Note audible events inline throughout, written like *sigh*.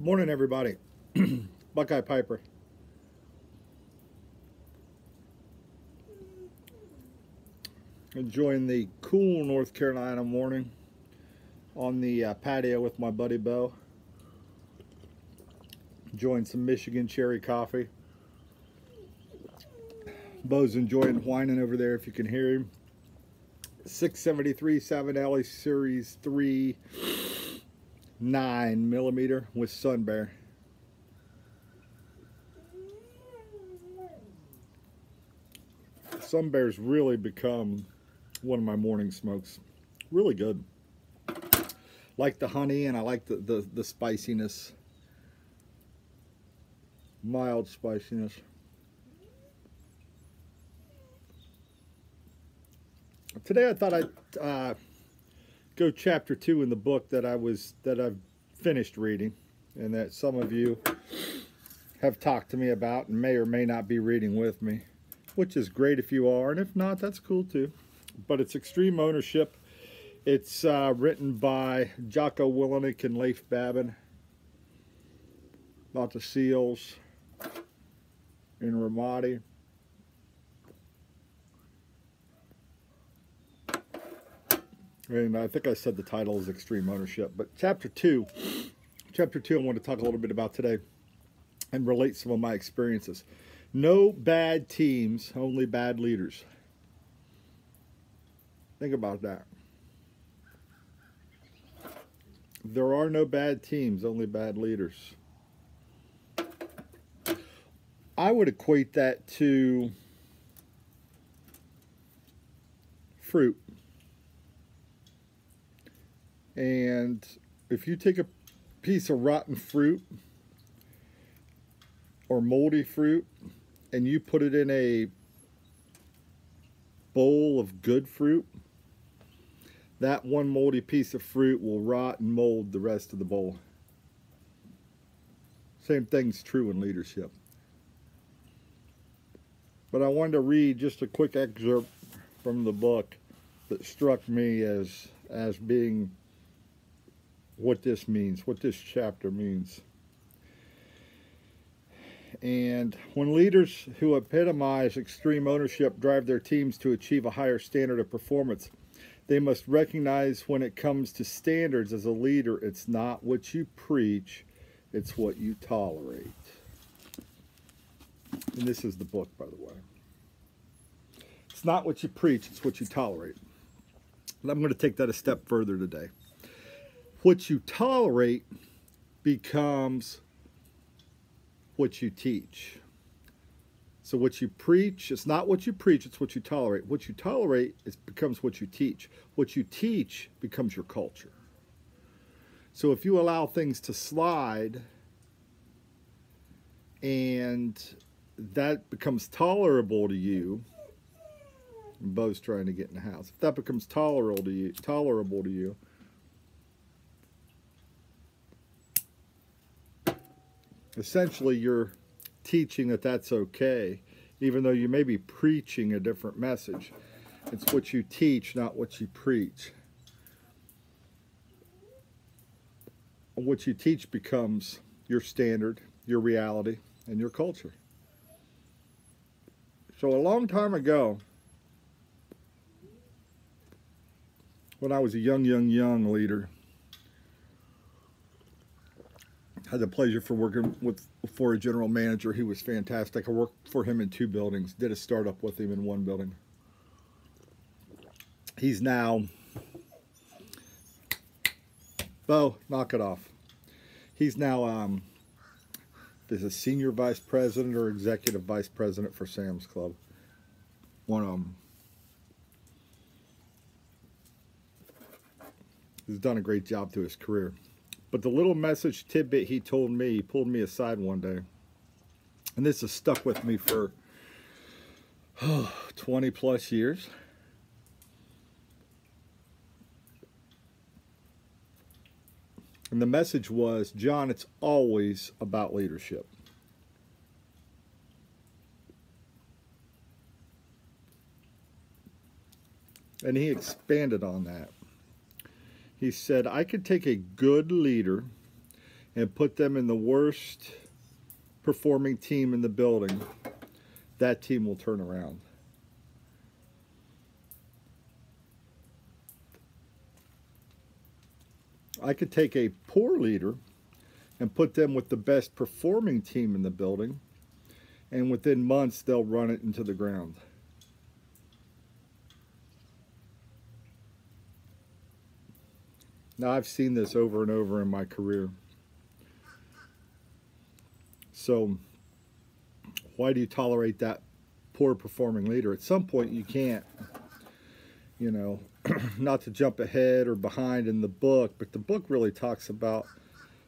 Morning, everybody. *clears throat* Buckeye Piper. Enjoying the cool North Carolina morning on the uh, patio with my buddy Bo. Enjoying some Michigan cherry coffee. Bo's enjoying whining over there if you can hear him. 673 Savinelli Series 3 9 millimeter with Sun Bear. Sun Bear's really become one of my morning smokes. Really good. Like the honey and I like the, the, the spiciness. Mild spiciness. Today I thought I'd uh, go chapter two in the book that I was that I've finished reading and that some of you have talked to me about and may or may not be reading with me which is great if you are. And if not that's cool too. But it's extreme ownership. It's uh, written by Jocko Willink and Leif Babin. About the seals in Ramadi and I think I said the title is Extreme Ownership. But chapter two, chapter two, I want to talk a little bit about today and relate some of my experiences. No bad teams, only bad leaders. Think about that. There are no bad teams, only bad leaders. I would equate that to fruit. And if you take a piece of rotten fruit or moldy fruit and you put it in a bowl of good fruit, that one moldy piece of fruit will rot and mold the rest of the bowl. Same thing's true in leadership. But I wanted to read just a quick excerpt from the book that struck me as as being what this means, what this chapter means. And when leaders who epitomize extreme ownership drive their teams to achieve a higher standard of performance, they must recognize when it comes to standards as a leader, it's not what you preach, it's what you tolerate. And this is the book, by the way. It's not what you preach, it's what you tolerate. I'm going to take that a step further today what you tolerate becomes what you teach. So what you preach, it's not what you preach, it's what you tolerate. What you tolerate it becomes what you teach. What you teach becomes your culture. So if you allow things to slide and that becomes tolerable to you, Bo's trying to get in the house. If that becomes tolerable to you, tolerable to you, essentially you're teaching that that's okay, even though you may be preaching a different message. It's what you teach, not what you preach. What you teach becomes your standard, your reality, and your culture. So a long time ago, when I was a young, young, young leader, had the pleasure for working with for a general manager. He was fantastic. I worked for him in two buildings. Did a startup with him in one building. He's now Bo, knock it off. He's now um, is a senior vice president or executive vice president for Sam's Club. One of them. He's done a great job through his career. But the little message tidbit he told me, he pulled me aside one day. And this has stuck with me for *sighs* oh, 20 plus years. And the message was, John, it's always about leadership. And he expanded on that. He said, I could take a good leader and put them in the worst performing team in the building, that team will turn around. I could take a poor leader and put them with the best performing team in the building, and within months they'll run it into the ground. Now, I've seen this over and over in my career. So, why do you tolerate that poor performing leader? At some point, you can't, you know, *clears throat* not to jump ahead or behind in the book, but the book really talks about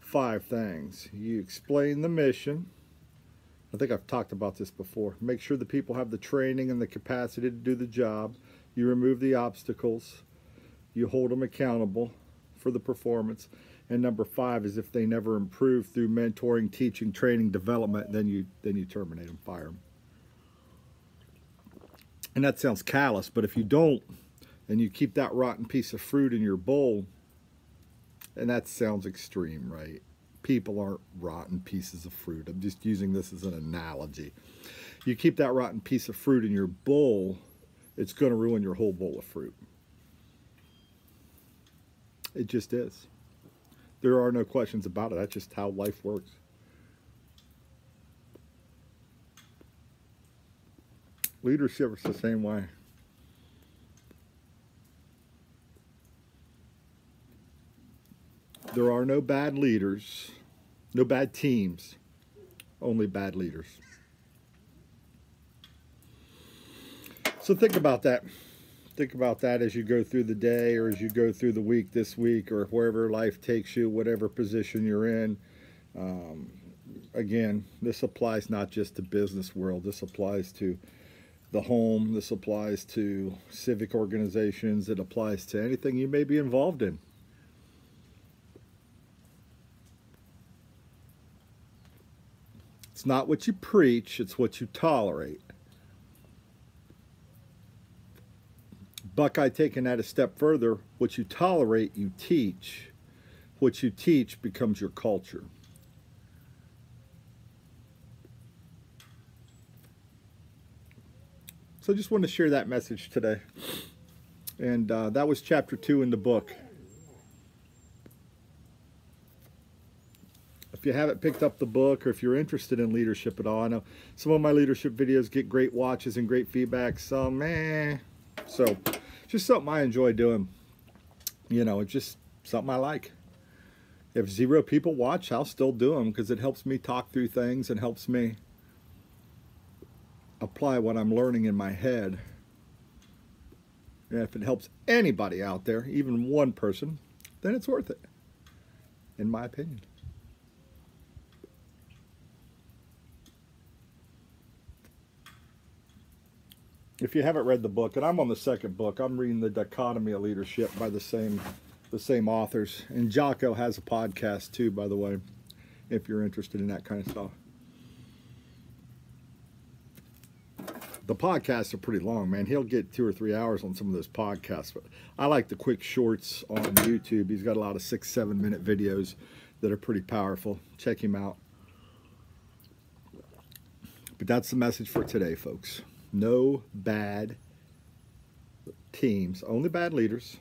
five things. You explain the mission. I think I've talked about this before. Make sure the people have the training and the capacity to do the job. You remove the obstacles. You hold them accountable for the performance. And number five is if they never improve through mentoring, teaching, training, development, then you then you terminate them, fire them. And that sounds callous, but if you don't, and you keep that rotten piece of fruit in your bowl, and that sounds extreme, right? People aren't rotten pieces of fruit. I'm just using this as an analogy. You keep that rotten piece of fruit in your bowl, it's going to ruin your whole bowl of fruit. It just is. There are no questions about it. That's just how life works. Leadership is the same way. There are no bad leaders, no bad teams, only bad leaders. So think about that think about that as you go through the day or as you go through the week this week or wherever life takes you, whatever position you're in. Um, again, this applies not just to business world. This applies to the home. This applies to civic organizations. It applies to anything you may be involved in. It's not what you preach, it's what you tolerate. Buckeye taking that a step further, what you tolerate, you teach. What you teach becomes your culture. So I just wanted to share that message today. And uh, that was chapter two in the book. If you haven't picked up the book or if you're interested in leadership at all, I know some of my leadership videos get great watches and great feedback. Some, eh. So just something I enjoy doing. You know, it's just something I like. If zero people watch, I'll still do them because it helps me talk through things and helps me apply what I'm learning in my head. And if it helps anybody out there, even one person, then it's worth it, in my opinion. If you haven't read the book, and I'm on the second book, I'm reading The Dichotomy of Leadership by the same the same authors. And Jocko has a podcast too, by the way, if you're interested in that kind of stuff. The podcasts are pretty long, man. He'll get two or three hours on some of those podcasts, but I like the quick shorts on YouTube. He's got a lot of six, seven minute videos that are pretty powerful. Check him out. But that's the message for today, folks no bad teams, only bad leaders.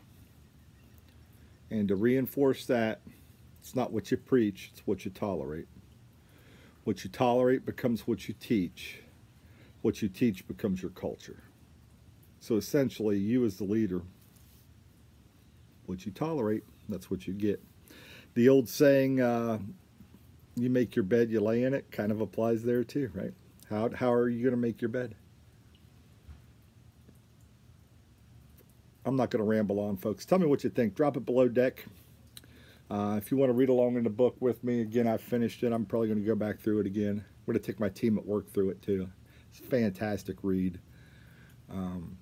And to reinforce that, it's not what you preach, it's what you tolerate. What you tolerate becomes what you teach. What you teach becomes your culture. So essentially, you as the leader, what you tolerate, that's what you get. The old saying, uh, you make your bed, you lay in it, kind of applies there too, right? How, how are you going to make your bed? I'm not going to ramble on, folks. Tell me what you think. Drop it below deck. Uh, if you want to read along in the book with me, again, I've finished it. I'm probably going to go back through it again. I'm going to take my team at work through it too. It's a fantastic read. Um,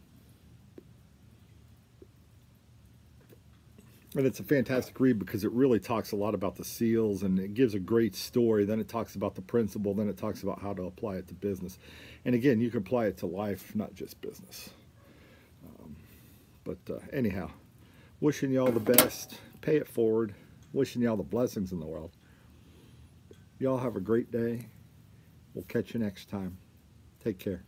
and it's a fantastic read because it really talks a lot about the seals and it gives a great story. Then it talks about the principle. Then it talks about how to apply it to business. And again, you can apply it to life, not just business. But uh, anyhow, wishing y'all the best. Pay it forward. Wishing y'all the blessings in the world. Y'all have a great day. We'll catch you next time. Take care.